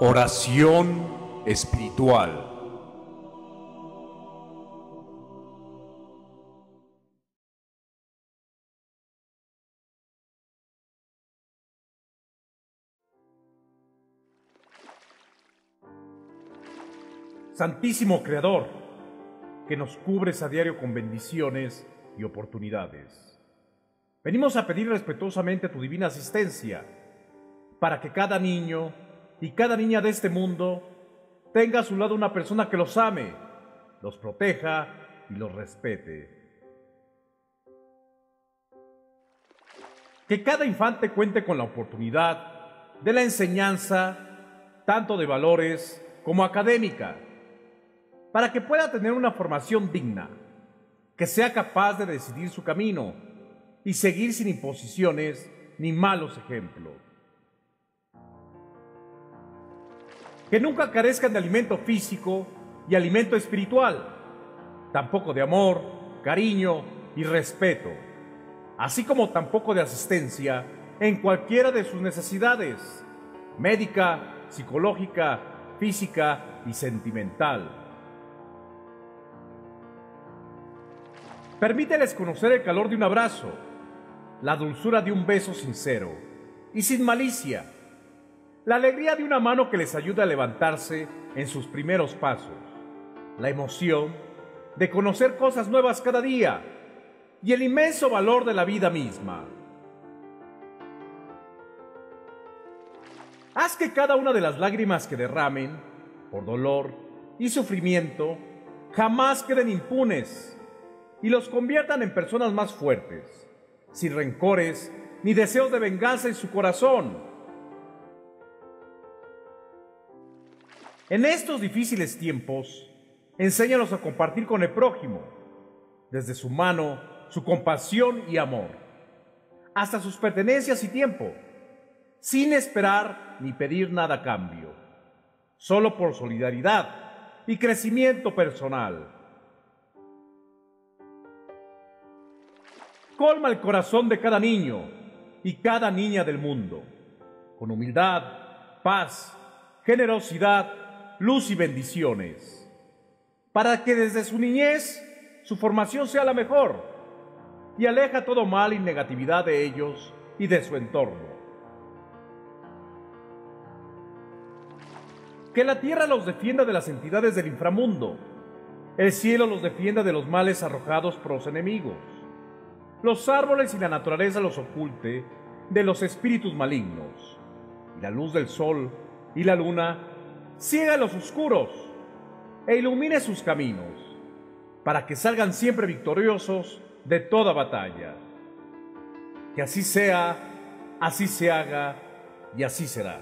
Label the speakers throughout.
Speaker 1: Oración espiritual.
Speaker 2: Santísimo Creador, que nos cubres a diario con bendiciones y oportunidades. Venimos a pedir respetuosamente tu divina asistencia para que cada niño y cada niña de este mundo tenga a su lado una persona que los ame, los proteja y los respete. Que cada infante cuente con la oportunidad de la enseñanza, tanto de valores como académica, para que pueda tener una formación digna, que sea capaz de decidir su camino y seguir sin imposiciones ni malos ejemplos. Que nunca carezcan de alimento físico y alimento espiritual, tampoco de amor, cariño y respeto, así como tampoco de asistencia en cualquiera de sus necesidades, médica, psicológica, física y sentimental. Permíteles conocer el calor de un abrazo, la dulzura de un beso sincero y sin malicia, la alegría de una mano que les ayuda a levantarse en sus primeros pasos, la emoción de conocer cosas nuevas cada día y el inmenso valor de la vida misma. Haz que cada una de las lágrimas que derramen, por dolor y sufrimiento, jamás queden impunes y los conviertan en personas más fuertes sin rencores ni deseos de venganza en su corazón. En estos difíciles tiempos, enséñalos a compartir con el prójimo, desde su mano, su compasión y amor, hasta sus pertenencias y tiempo, sin esperar ni pedir nada a cambio, solo por solidaridad y crecimiento personal. colma el corazón de cada niño y cada niña del mundo, con humildad, paz, generosidad, luz y bendiciones, para que desde su niñez su formación sea la mejor y aleja todo mal y negatividad de ellos y de su entorno. Que la tierra los defienda de las entidades del inframundo, el cielo los defienda de los males arrojados por los enemigos los árboles y la naturaleza los oculte de los espíritus malignos. Y la luz del sol y la luna ciega los oscuros e ilumine sus caminos, para que salgan siempre victoriosos de toda batalla. Que así sea, así se haga y así será.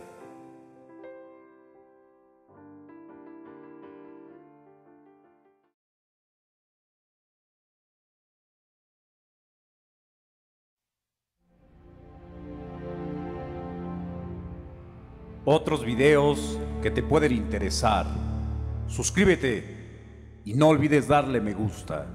Speaker 1: Otros videos que te pueden interesar. Suscríbete y no olvides darle me gusta.